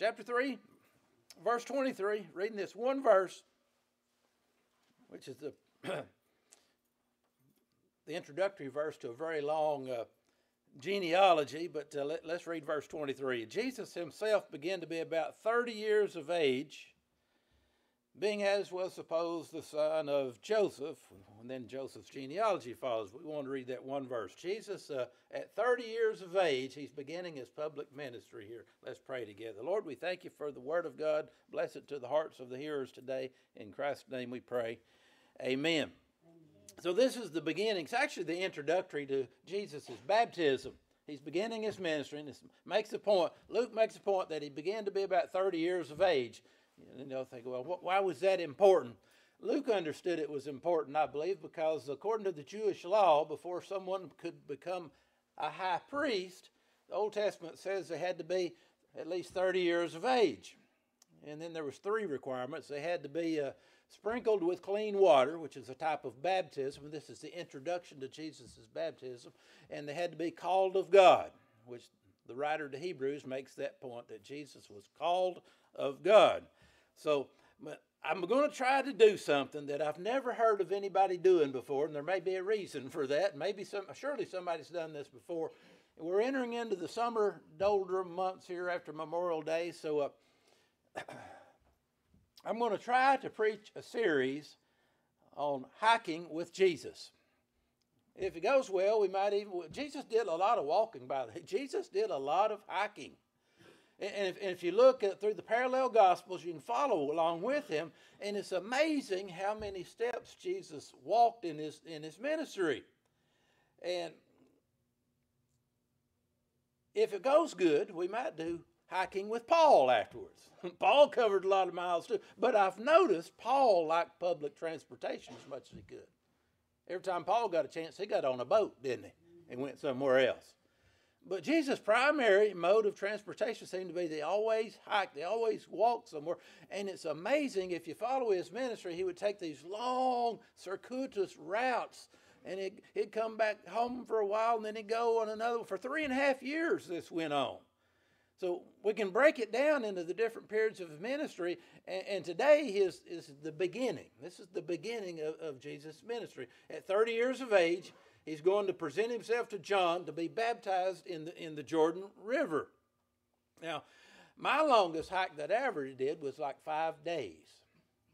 chapter 3, verse 23, reading this one verse, which is the, the introductory verse to a very long uh, genealogy, but uh, let, us read verse 23. Jesus himself began to be about 30 years of age being as was supposed the son of Joseph, and then Joseph's genealogy follows. We want to read that one verse. Jesus, uh, at 30 years of age, he's beginning his public ministry here. Let's pray together. Lord, we thank you for the word of God. Bless it to the hearts of the hearers today. In Christ's name we pray. Amen. Amen. So, this is the beginning. It's actually the introductory to Jesus' baptism. He's beginning his ministry, and this makes the point. Luke makes the point that he began to be about 30 years of age. And they'll think, well, why was that important? Luke understood it was important, I believe, because according to the Jewish law, before someone could become a high priest, the Old Testament says they had to be at least 30 years of age. And then there was three requirements. They had to be uh, sprinkled with clean water, which is a type of baptism. This is the introduction to Jesus' baptism. And they had to be called of God, which the writer to Hebrews makes that point that Jesus was called of God. So I'm going to try to do something that I've never heard of anybody doing before, and there may be a reason for that. Maybe some, surely somebody's done this before. We're entering into the summer doldrum months here after Memorial Day, so uh, I'm going to try to preach a series on hiking with Jesus. If it goes well, we might even. Jesus did a lot of walking, by the way. Jesus did a lot of hiking. And if, and if you look at, through the parallel gospels, you can follow along with him. And it's amazing how many steps Jesus walked in his in his ministry. And if it goes good, we might do hiking with Paul afterwards. Paul covered a lot of miles too. But I've noticed Paul liked public transportation as much as he could. Every time Paul got a chance, he got on a boat, didn't he? And went somewhere else. But Jesus' primary mode of transportation seemed to be they always hike, they always walk somewhere. And it's amazing if you follow his ministry, he would take these long, circuitous routes and he'd, he'd come back home for a while and then he'd go on another. For three and a half years, this went on. So we can break it down into the different periods of ministry. And, and today is, is the beginning. This is the beginning of, of Jesus' ministry. At 30 years of age, he's going to present himself to John to be baptized in the, in the Jordan River. Now, my longest hike that I ever did was like five days.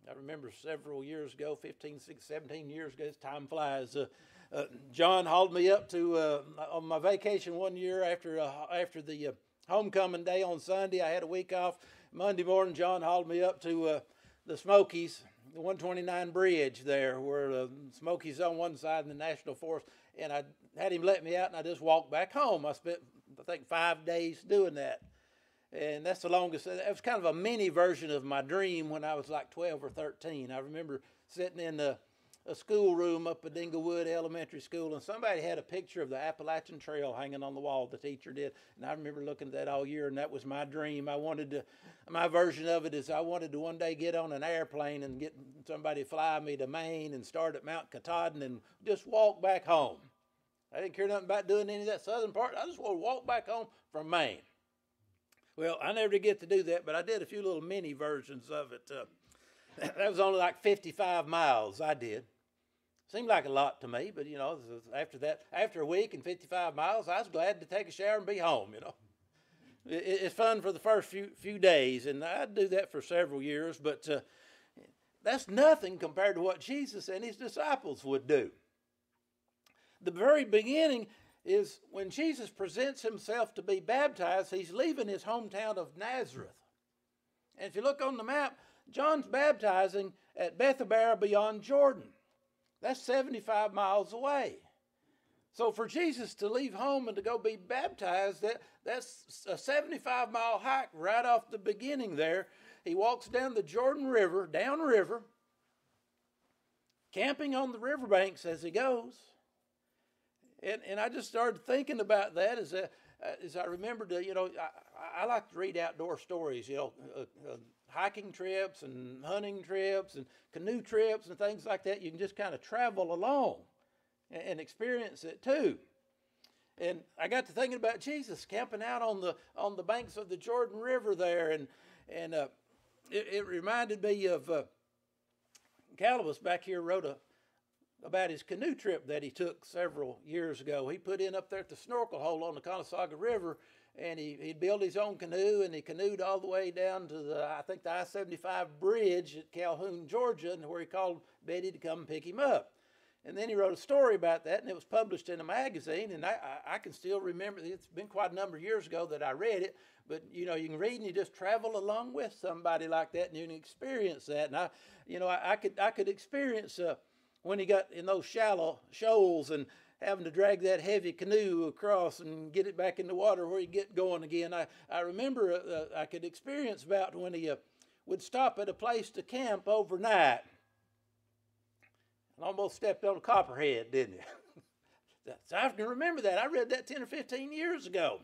I remember several years ago, 15, 16, 17 years ago, time flies. Uh, uh, John hauled me up to uh, on my vacation one year after uh, after the uh, homecoming day on Sunday. I had a week off. Monday morning, John hauled me up to uh, the Smokies the 129 bridge there, where the Smokies on one side and the National Forest, and I had him let me out, and I just walked back home. I spent, I think, five days doing that, and that's the longest. It was kind of a mini version of my dream when I was like 12 or 13. I remember sitting in the a schoolroom up at Dinglewood Elementary School, and somebody had a picture of the Appalachian Trail hanging on the wall. The teacher did, and I remember looking at that all year, and that was my dream. I wanted to, my version of it is I wanted to one day get on an airplane and get somebody fly me to Maine and start at Mount Katahdin and just walk back home. I didn't care nothing about doing any of that southern part. I just want to walk back home from Maine. Well, I never did get to do that, but I did a few little mini versions of it. Uh, that was only like 55 miles I did. Seemed like a lot to me, but you know, after that, after a week and 55 miles, I was glad to take a shower and be home. You know, it's fun for the first few few days, and I'd do that for several years. But uh, that's nothing compared to what Jesus and his disciples would do. The very beginning is when Jesus presents himself to be baptized. He's leaving his hometown of Nazareth, and if you look on the map, John's baptizing at Bethabara beyond Jordan. That's 75 miles away. So for Jesus to leave home and to go be baptized, that, that's a 75 mile hike right off the beginning there. He walks down the Jordan River, downriver, camping on the riverbanks as he goes. And, and I just started thinking about that as, a, as I remembered, you know, I, I like to read outdoor stories, you know, uh, uh, hiking trips and hunting trips and canoe trips and things like that. You can just kind of travel along and, and experience it too. and I got to thinking about Jesus camping out on the on the banks of the Jordan River there, and and uh, it, it, reminded me of uh, Calibus back here wrote a about his canoe trip that he took several years ago. He put in up there at the snorkel hole on the Conasauga River, and he he built his own canoe, and he canoed all the way down to the I think the I seventy five bridge at Calhoun, Georgia, and where he called Betty to come pick him up. And then he wrote a story about that, and it was published in a magazine. And I, I, I, can still remember, it's been quite a number of years ago that I read it. But, you know, you can read and you just travel along with somebody like that and you can experience that. And I, you know, I, I could, I could experience uh, when he got in those shallow shoals and having to drag that heavy canoe across and get it back in the water where you get going again. I, I remember uh, uh, I could experience about when he uh, would stop at a place to camp overnight and almost stepped on a copperhead, didn't you? so I can remember that. I read that 10 or 15 years ago.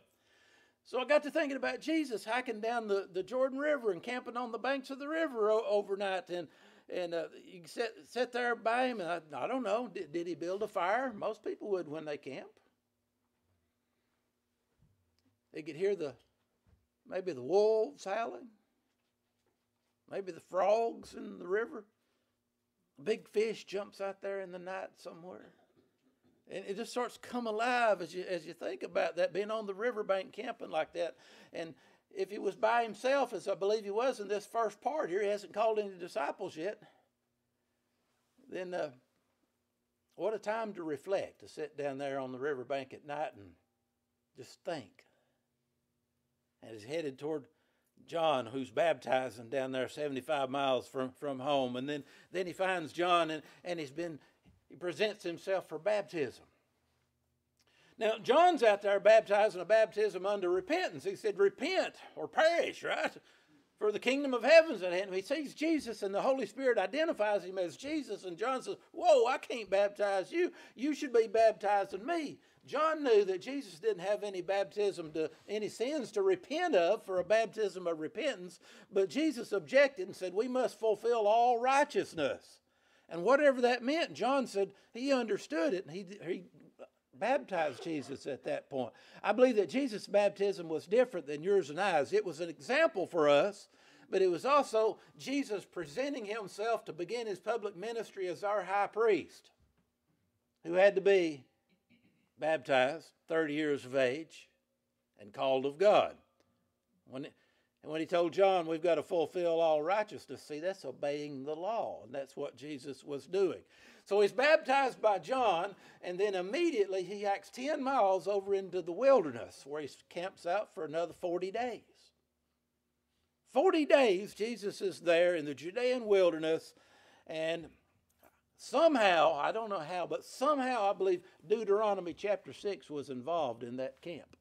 So I got to thinking about Jesus hiking down the, the Jordan River and camping on the banks of the river o- overnight. And, and uh, you sit, sit there by him, and I, I don't know, did, did he build a fire? Most people would when they camp. They could hear the maybe the wolves howling, maybe the frogs in the river. A big fish jumps out there in the night somewhere. And it just starts to come alive as you as you think about that, being on the riverbank camping like that. And if he was by himself, as I believe he was in this first part here, he hasn't called any disciples yet, then uh, what a time to reflect, to sit down there on the riverbank at night and just think. And he's headed toward John, who's baptizing down there 75 miles from, from home. And then, then he finds John and, and he's been, he presents himself for baptism. Now, John's out there baptizing a baptism under repentance. He said, Repent or perish, right? For the kingdom of heaven's at hand. He sees Jesus, and the Holy Spirit identifies him as Jesus. And John says, Whoa, I can't baptize you. You should be baptizing me. John knew that Jesus didn't have any baptism to any sins to repent of for a baptism of repentance, but Jesus objected and said, We must fulfill all righteousness. And whatever that meant, John said he understood it and he, he baptized Jesus at that point. I believe that Jesus' baptism was different than yours and ours. It was an example for us, but it was also Jesus presenting himself to begin his public ministry as our high priest, who had to be baptized, 30 years of age, and called of God. When it, and when he told John, we've got to fulfill all righteousness, see, that's obeying the law, and that's what Jesus was doing. So he's baptized by John, and then immediately he hikes 10 miles over into the wilderness where he camps out for another 40 days. 40 days, Jesus is there in the Judean wilderness, and Somehow, I don't know how, but somehow I believe Deuteronomy chapter 6 was involved in that camp.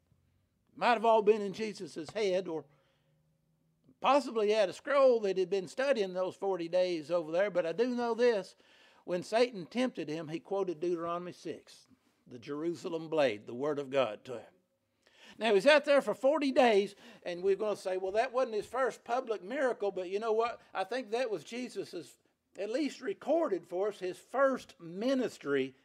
Might have all been in Jesus' head, or possibly he had a scroll that he'd been studying those 40 days over there, but I do know this. When Satan tempted him, he quoted Deuteronomy 6, the Jerusalem blade, the word of God to him. Now, he's out there for 40 days, and we're going to say, well, that wasn't his first public miracle, but you know what? I think that was Jesus' at least recorded for us his first ministry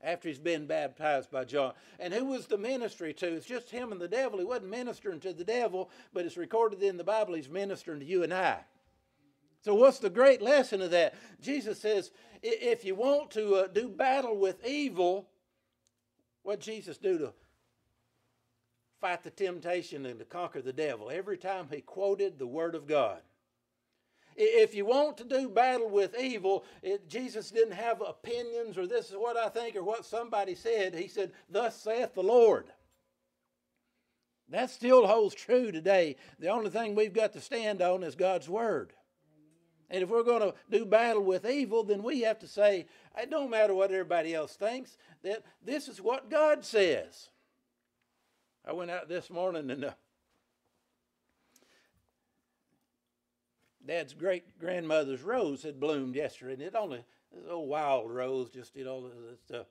after he's been baptized by John. And who was the ministry to? It's just him and the devil. He wasn't ministering to the devil, but it's recorded in the Bible he's ministering to you and I. So, what's the great lesson of that? Jesus says, if you want to uh, do battle with evil, what Jesus do to fight the temptation and to conquer the devil? Every time he quoted the Word of God. If you want to do battle with evil, it, Jesus didn't have opinions or this is what I think or what somebody said. He said, Thus saith the Lord. That still holds true today. The only thing we've got to stand on is God's Word. And if we're going to do battle with evil, then we have to say, it don't matter what everybody else thinks, that this is what God says. I went out this morning and uh, Dad's great grandmother's rose had bloomed yesterday, and it only a little wild rose, just you know, it's uh,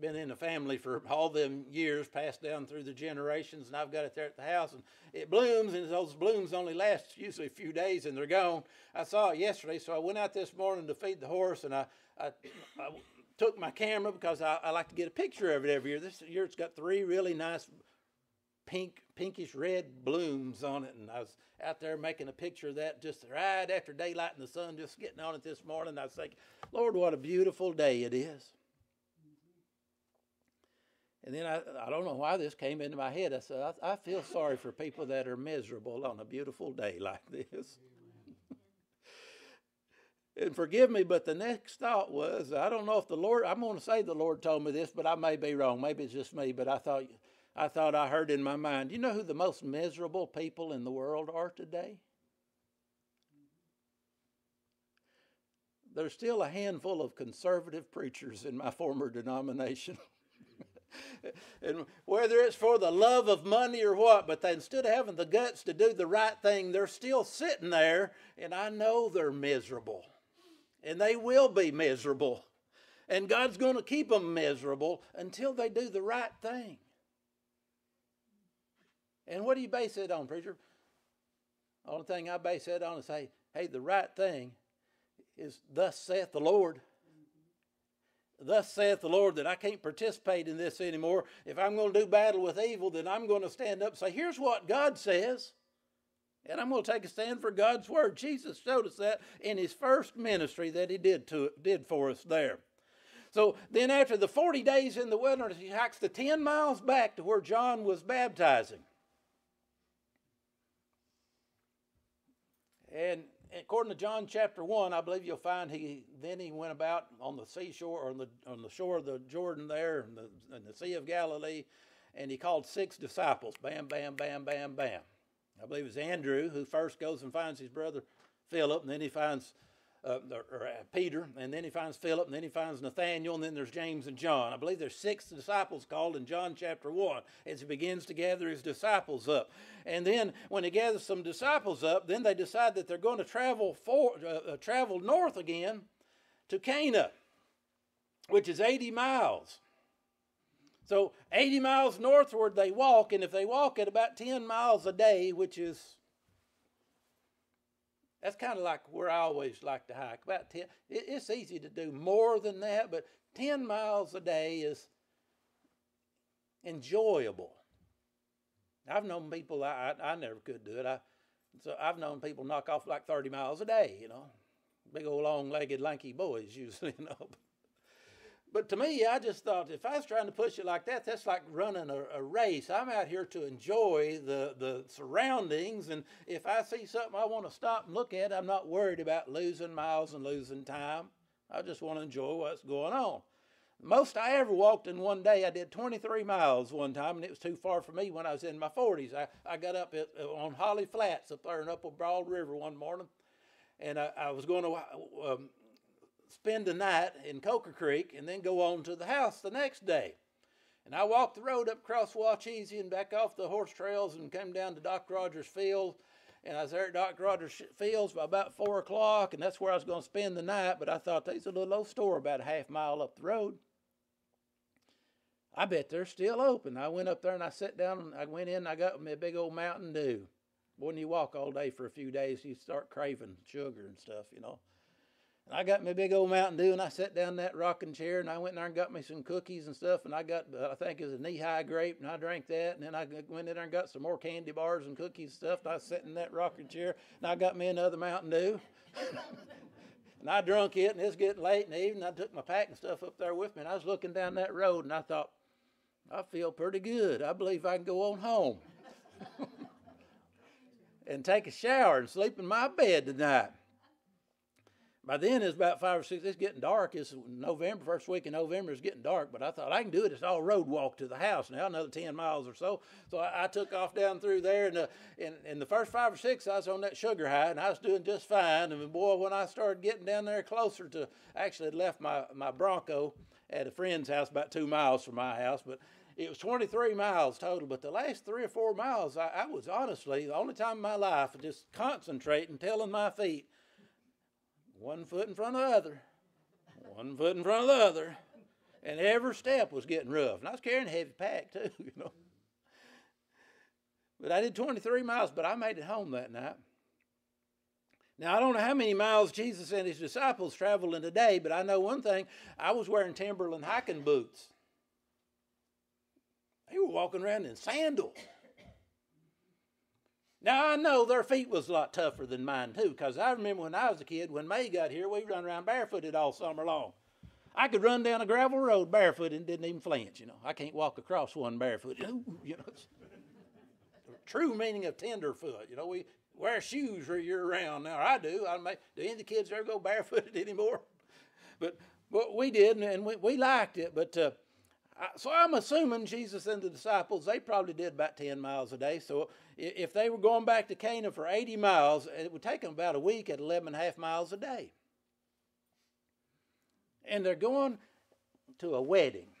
been in the family for all them years, passed down through the generations, and I've got it there at the house, and it blooms, and those blooms only last usually a few days, and they're gone. I saw it yesterday, so I went out this morning to feed the horse, and I, I, I took my camera because I, I, like to get a picture of it every year. This year it's got three really nice pink, pinkish red blooms on it, and I was out there making a picture of that just right after daylight and the sun just getting on it this morning. I was thinking, Lord, what a beautiful day it is. And then I, I don't know why this came into my head. I said, I, I feel sorry for people that are miserable on a beautiful day like this. and forgive me, but the next thought was, I don't know if the Lord, I'm going to say the Lord told me this, but I may be wrong. Maybe it's just me, but I thought, I thought I heard in my mind, you know who the most miserable people in the world are today? There's still a handful of conservative preachers in my former denomination. and whether it's for the love of money or what, but they, instead of having the guts to do the right thing, they're still sitting there, and I know they're miserable. And they will be miserable. And God's going to keep them miserable until they do the right thing. And what do you base it on, preacher? Only thing I base it on is say, hey, the right thing is thus saith the Lord. Thus saith the Lord that I can't participate in this anymore. If I'm going to do battle with evil, then I'm going to stand up and say, here's what God says. And I'm going to take a stand for God's word. Jesus showed us that in his first ministry that he did, to, did for us there. So then, after the 40 days in the wilderness, he hikes the 10 miles back to where John was baptizing. And according to John chapter 1, I believe you'll find he then he went about on the seashore or on the, on the shore of the Jordan there in the, in the Sea of Galilee, and he called six disciples. Bam, bam, bam, bam, bam. I believe it's Andrew who first goes and finds his brother Philip, and then he finds uh, or, uh, Peter, and then he finds Philip, and then he finds Nathaniel, and then there's James and John. I believe there's six disciples called in John chapter 1 as he begins to gather his disciples up. And then when he gathers some disciples up, then they decide that they're going to travel, for, uh, uh travel north again to Cana, which is 80 miles. So 80 miles northward they walk, and if they walk at about 10 miles a day, which is that's kind of like where I always like to hike. About 10, it's easy to do more than that, but 10 miles a day is enjoyable. I've known people, I, I, I never could do it. I, so I've known people knock off like 30 miles a day, you know. Big old long legged, lanky boys, usually, you know. But to me, I just thought if I was trying to push it like that, that's like running a, a, race. I'm out here to enjoy the, the surroundings. And if I see something I want to stop and look at, I'm not worried about losing miles and losing time. I just want to enjoy what's going on. Most I ever walked in one day, I did 23 miles one time, and it was too far for me when I was in my 40s. I, I got up at, on Holly Flats up there in Upper Broad River one morning, and I, I was going to um, spend the night in Coker Creek and then go on to the house the next day. And I walked the road up across Waucheesi and back off the horse trails and came down to Doc Rogers Field. And I was there at Doc Rogers Fields by about four o'clock, and that's where I was going to spend the night. But I thought there's a little old store about a half mile up the road. I bet they're still open. I went up there and I sat down and I went in and I got me a big old Mountain Dew. When you walk all day for a few days, you start craving sugar and stuff, you know. And I got my big old Mountain Dew and I sat down in that rocking chair and I went in there and got me some cookies and stuff. And I got, uh, I think it was a Nehi grape and I drank that. And then I went in there and got some more candy bars and cookies and stuff. And I sat in that rocking chair and I got me another Mountain Dew. and I drunk it and it's getting late in the evening. I took my pack and stuff up there with me and I was looking down that road and I thought, I feel pretty good. I believe I can go on home and take a shower and sleep in my bed tonight by then it's about five or six. It's getting dark. It's November, first week in November. It's getting dark, but I thought I can do it. It's all road walk to the house now, another ten miles or so. So I, I took off down through there, and uh, in, in the first five or six, I was on that sugar high, and I was doing just fine. And boy, when I started getting down there closer to, actually had left my my Bronco at a friend's house about two miles from my house, but it was 23 miles total, but the last three or four miles, I, I, was honestly the only time in my life just concentrating, telling my feet, one foot in front of the other, one foot in front of the other, and every step was getting rough. And I was carrying a heavy pack too, you know. But I did 23 miles, but I made it home that night. Now, I don't know how many miles Jesus and his disciples traveled in a day, but I know one thing I was wearing Timberland hiking boots. They were walking around in sandals. Now I know their feet was a lot tougher than mine too, because I remember when I was a kid, when May got here, we run around barefooted all summer long. I could run down a gravel road barefoot and didn't even flinch. You know, I can't walk across one barefoot. You know, true meaning of tenderfoot. You know, we wear shoes year round now. I do. I may, do any of the kids ever go barefooted anymore? But but we did, and we, we liked it. But uh, so I'm assuming Jesus and the disciples, they probably did about 10 miles a day. So if they were going back to Cana for 80 miles, it would take them about a week at 11 and a half miles a day. And they're going to a wedding.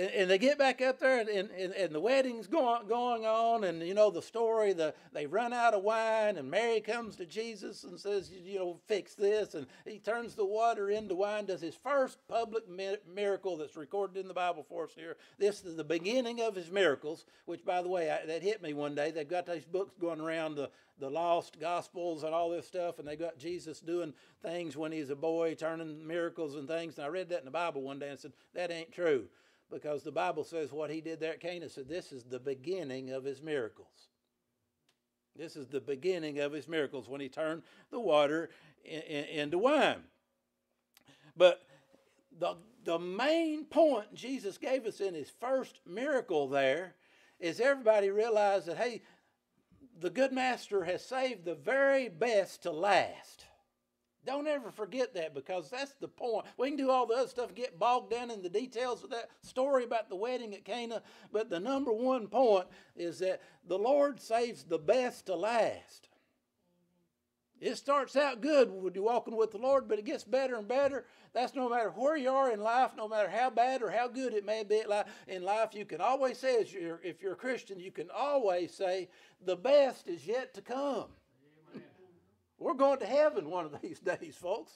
And, and, they get back up there, and, and, and, the wedding's going, going on, and you know the story. The they run out of wine, and Mary comes to Jesus and says, "You know, fix this." And he turns the water into wine. Does his first public miracle that's recorded in the Bible for us here. This is the beginning of his miracles. Which, by the way, I, that hit me one day. They've got these books going around the the lost gospels and all this stuff, and they got Jesus doing things when he's a boy, turning miracles and things. And I read that in the Bible one day and said, "That ain't true." Because the Bible says what he did there at Cana said this is the beginning of his miracles. This is the beginning of his miracles when he turned the water in, in, into wine. But the, the main point Jesus gave us in his first miracle there is everybody realized that, hey, the good master has saved the very best to last. Don't ever forget that because that's the point. We can do all the other stuff and get bogged down in the details of that story about the wedding at Cana, but the number one point is that the Lord saves the best to last. It starts out good when you're walking with the Lord, but it gets better and better. That's no matter where you are in life, no matter how bad or how good it may be in life. You can always say, if you're a Christian, you can always say, the best is yet to come. We're going to heaven one of these days, folks.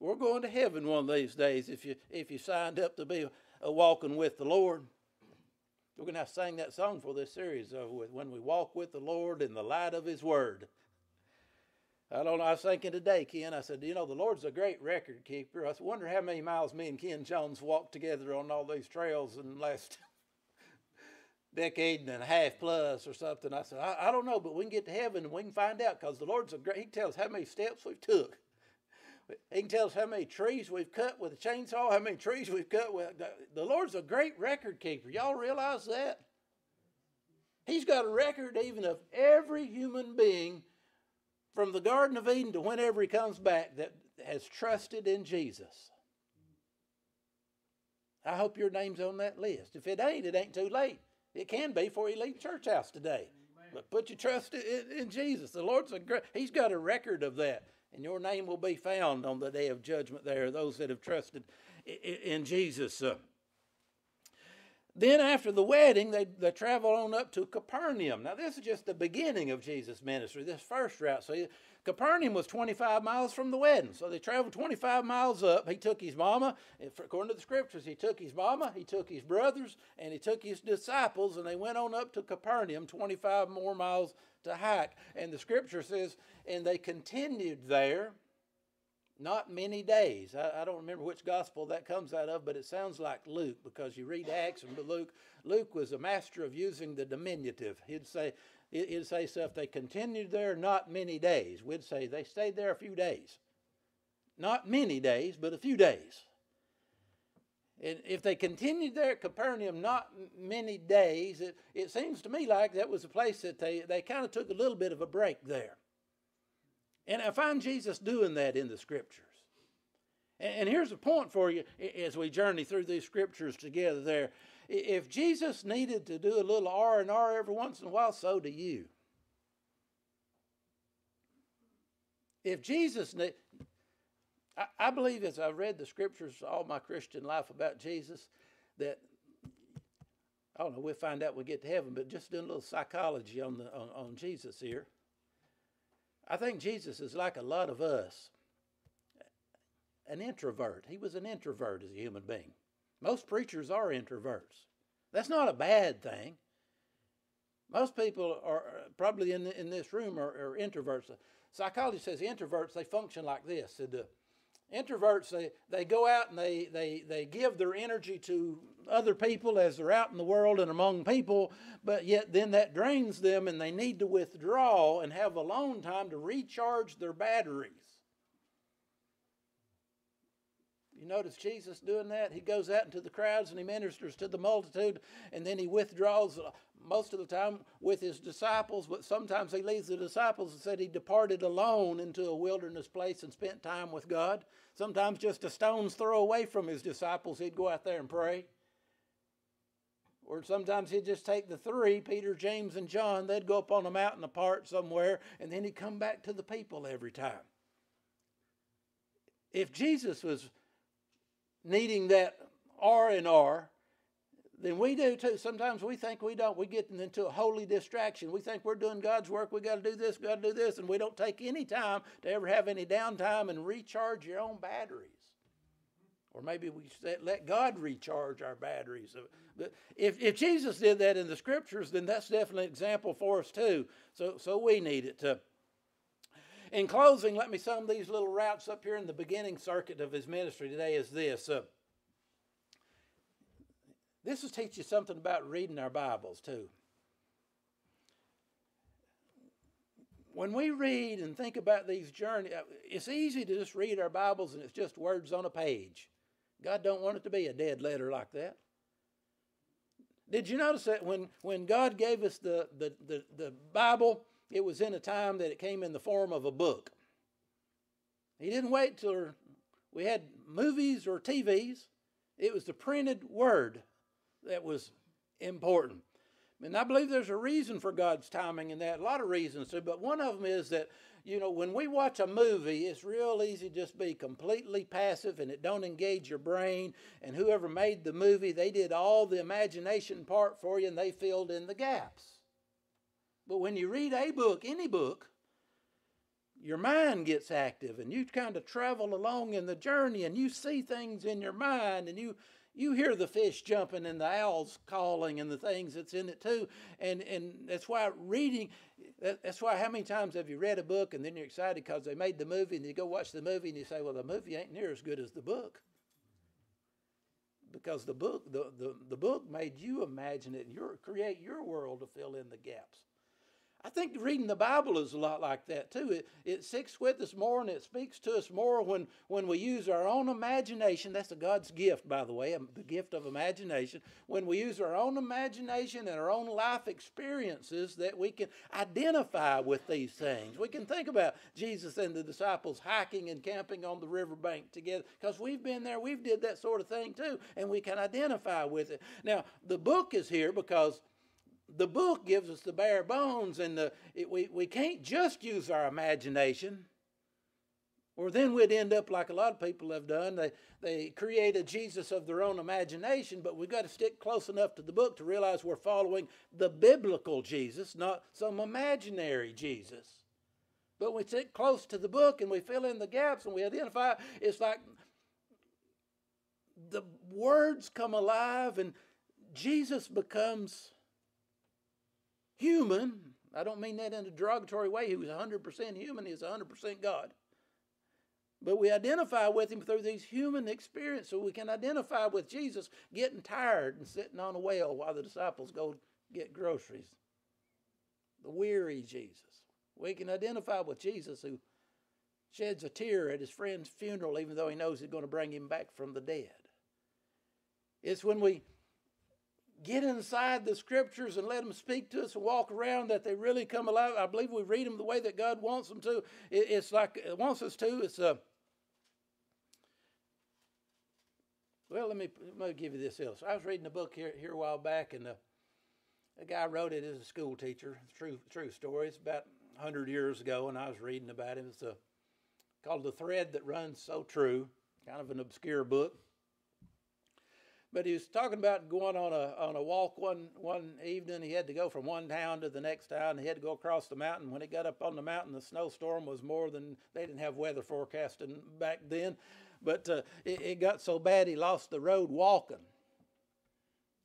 We're going to heaven one of these days if you if you signed up to be a walking with the Lord. We're going to have to sing that song for this series uh, of when we walk with the Lord in the light of His Word. I don't know. I was thinking today, Ken. I said, you know, the Lord's a great record keeper. I wonder how many miles me and Ken Jones walked together on all these trails in the last decade and a half plus or something. I said, I, I don't know, but we can get to heaven and we can find out because the Lord's a great, He can tell us how many steps we've took. He can tell us how many trees we've cut with a chainsaw, how many trees we've cut with. The Lord's a great record keeper. Y'all realize that? He's got a record even of every human being from the Garden of Eden to whenever he comes back that has trusted in Jesus. I hope your name's on that list. If it ain't, it ain't too late. It can be before you leave church house today. But put your trust in, in, Jesus. The Lord's a great, He's got a record of that. And your name will be found on the day of judgment there, those that have trusted in, Jesus. Then after the wedding, they, they travel on up to Capernaum. Now, this is just the beginning of Jesus' ministry, this first route. So Capernaum was 25 miles from the wedding. So they traveled 25 miles up. He took his mama, according to the scriptures, he took his mama, he took his brothers, and he took his disciples, and they went on up to Capernaum, 25 more miles to hike. And the scripture says, and they continued there not many days. I, I, don't remember which gospel that comes out of, but it sounds like Luke because you read Acts and Luke. Luke was a master of using the diminutive. He'd say, it'd say so if they continued there not many days. We'd say they stayed there a few days. Not many days, but a few days. And if they continued there at Capernaum not many days, it, it seems to me like that was a place that they, they kind of took a little bit of a break there. And I find Jesus doing that in the scriptures. And here's a point for you as we journey through these scriptures together there. If Jesus needed to do a little R and R every once in a while, so do you. If Jesus, need, I, I believe as I've read the scriptures all my Christian life about Jesus, that I don't know. We'll find out when we get to heaven, but just doing a little psychology on the on, on Jesus here. I think Jesus is like a lot of us, an introvert. He was an introvert as a human being. Most preachers are introverts. That's not a bad thing. Most people are probably in, the, in this room are, are, introverts. Psychology says introverts, they function like this. The introverts, they, they go out and they, they, they give their energy to other people as they're out in the world and among people, but yet then that drains them and they need to withdraw and have alone time to recharge their batteries. You notice Jesus doing that? He goes out into the crowds and he ministers to the multitude, and then he withdraws uh, most of the time with his disciples, but sometimes he leaves the disciples and said he departed alone into a wilderness place and spent time with God. Sometimes just a stone's throw away from his disciples, he'd go out there and pray. Or sometimes he'd just take the three, Peter, James, and John, they'd go up on a mountain apart somewhere, and then he'd come back to the people every time. If Jesus was needing that R and R, then we do too. Sometimes we think we don't. We get into a holy distraction. We think we're doing God's work. We got to do this, got to do this, and we don't take any time to ever have any downtime and recharge your own batteries. Or maybe we let God recharge our batteries. Uh, but if, if Jesus did that in the scriptures, then that's definitely an example for us too. So, so we need it to. In closing, let me sum these little routes up here in the beginning circuit of his ministry today is this. Uh, this will teach you something about reading our Bibles, too. When we read and think about these journeys, uh, it's easy to just read our Bibles and it's just words on a page. God don't want it to be a dead letter like that. Did you notice that when, when God gave us the, the, the, the Bible, it was in a time that it came in the form of a book? He didn't wait till we had movies or TVs. It was the printed word that was important. And I believe there's a reason for God's timing in that, a lot of reasons too, but one of them is that, you know, when we watch a movie, it's real easy to just be completely passive and it don't engage your brain. And whoever made the movie, they did all the imagination part for you and they filled in the gaps. But when you read a book, any book, your mind gets active and you kind of travel along in the journey and you see things in your mind and you you hear the fish jumping and the owls calling and the things that's in it too. And, and that's why reading, that's why how many times have you read a book and then you're excited because they made the movie and you go watch the movie and you say, well, the movie ain't near as good as the book. Because the book, the, the, the book made you imagine it and your, create your world to fill in the gaps. I think reading the Bible is a lot like that too. It, it sticks with us more and it speaks to us more when, when we use our own imagination. That's a God's gift, by the way, um, the gift of imagination. When we use our own imagination and our own life experiences, that we can identify with these things. We can think about Jesus and the disciples hiking and camping on the riverbank together because we've been there, we've did that sort of thing too, and we can identify with it. Now, the book is here because the book gives us the bare bones, and the, it, we, we can't just use our imagination, or then we'd end up like a lot of people have done. They, they create a Jesus of their own imagination, but we've got to stick close enough to the book to realize we're following the biblical Jesus, not some imaginary Jesus. But we stick close to the book and we fill in the gaps and we identify. It's like the words come alive and Jesus becomes human. I don't mean that in a derogatory way. He was 100% human, he was 100% God. But we identify with him through these human experiences. So we can identify with Jesus getting tired and sitting on a well while the disciples go get groceries. The weary Jesus. We can identify with Jesus who sheds a tear at his friend's funeral even though he knows he's going to bring him back from the dead. It's when we get inside the scriptures and let them speak to us and walk around that they really come alive. I believe we read them the way that God wants them to. it's like it wants us to. It's a uh, well. Let me let me give you this else. I was reading a book here here a while back, and a, a guy wrote it as a school teacher. True true story. It's about hundred years ago, and I was reading about him. It's a called "The Thread That Runs So True." Kind of an obscure book but he was talking about going on a on a walk one one evening. He had to go from one town to the next town. He had to go across the mountain. When he got up on the mountain, the snowstorm was more than they didn't have weather forecasting back then. But uh, it, it got so bad he lost the road walking.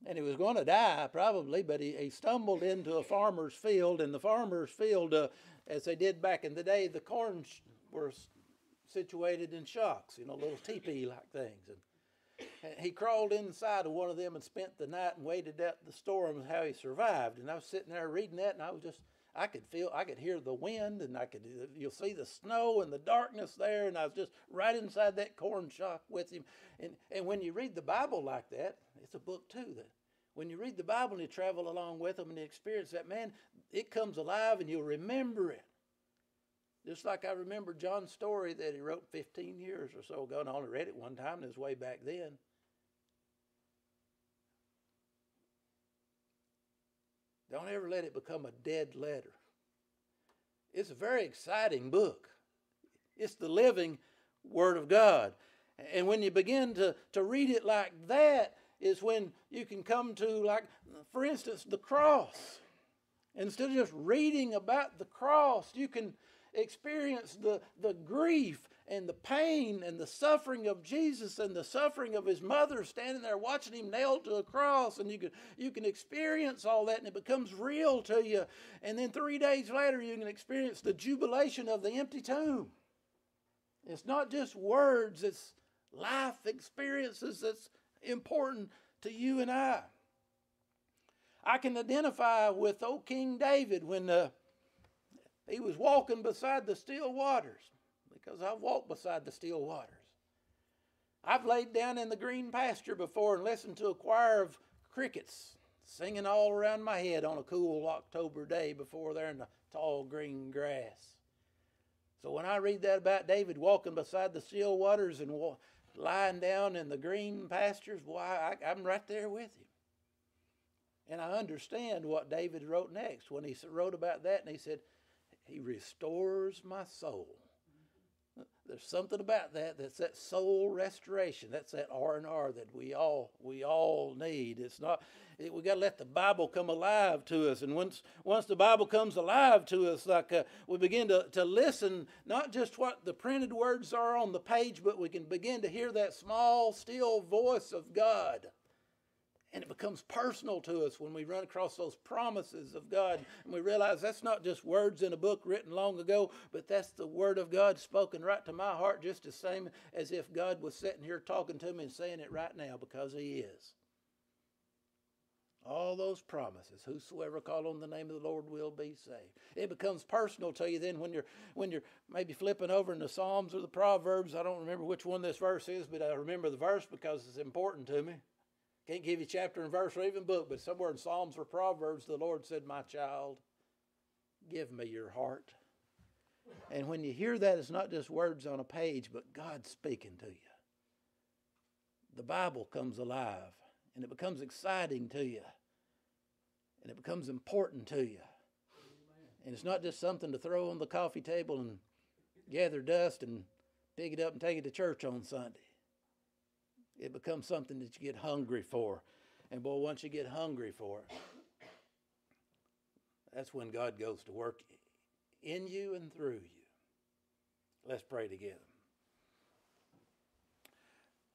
and he was going to die probably, but he, he stumbled into a farmer's field, and the farmer's field, uh, as they did back in the day, the corn were situated in shocks, you know, little teepee like things. And he crawled inside of one of them and spent the night and waited out the storm. How he survived, and I was sitting there reading that, and I was just I could feel, I could hear the wind, and I could, you'll see the snow and the darkness there, and I was just right inside that corn shock with him. And and when you read the Bible like that, it's a book too. That when you read the Bible and you travel along with them and you experience that, man, it comes alive, and you'll remember it. Just like I remember John's story that he wrote 15 years or so ago, and I only read it one time, and it was way back then. Don't ever let it become a dead letter. It's a very exciting book. It's the living Word of God. And when you begin to, to read it like that, is when you can come to, like, for instance, the cross. Instead of just reading about the cross, you can experience the, the grief and the pain and the suffering of Jesus and the suffering of his mother standing there watching him nailed to a cross. And you can you can experience all that and it becomes real to you. And then 3 days later you can experience the jubilation of the empty tomb. It's not just words it's life experiences that's important to you and I. I can identify with old King David when uh, he was walking beside the still waters because I've walked beside the still waters. I've laid down in the green pasture before and listened to a choir of crickets singing all around my head on a cool October day before they're in the tall green grass. So when I read that about David walking beside the still waters and lying down in the green pastures, boy, I, I'm right there with him. And I understand what David wrote next when he wrote about that, and he said, He restores my soul. There's something about that that's that soul restoration. That's that R and R that we all we all need. It's not it, we got to let the Bible come alive to us, and once once the Bible comes alive to us, like uh, we begin to to listen, not just what the printed words are on the page, but we can begin to hear that small still voice of God and it becomes personal to us when we run across those promises of God and we realize that's not just words in a book written long ago, but that's the Word of God spoken right to my heart, just the same as if God was sitting here talking to me and saying it right now because He is. All those promises, whosoever call on the name of the Lord will be saved. It becomes personal to you then when you're when you're maybe flipping over in the Psalms or the Proverbs. I don't remember which one this verse is, but I remember the verse because it's important to me. Can't give you chapter and verse or even book, but somewhere in Psalms or Proverbs, the Lord said, My child, give me your heart. And when you hear that, it's not just words on a page, but God speaking to you. The Bible comes alive and it becomes exciting to you and it becomes important to you. And it's not just something to throw on the coffee table and gather dust and pick it up and take it to church on Sunday it becomes something that you get hungry for. And boy, once you get hungry for it, that's when God goes to work in you and through you. Let's pray together.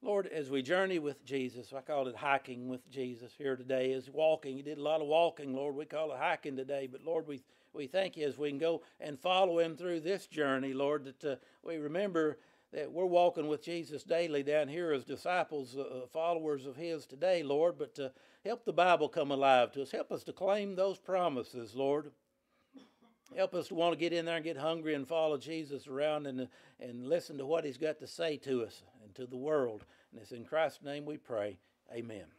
Lord, as we journey with Jesus, I call it hiking with Jesus here today, is walking. You did a lot of walking, Lord. We call it hiking today, but Lord, we we thank you as we can go and follow Him through this journey, Lord. That uh, we remember that we're walking with Jesus daily down here as disciples, uh, uh, followers of His today, Lord. But to help the Bible come alive to us, help us to claim those promises, Lord. Help us to want to get in there and get hungry and follow Jesus around and, and listen to what He's got to say to us and to the world. And it's in Christ's name we pray. Amen.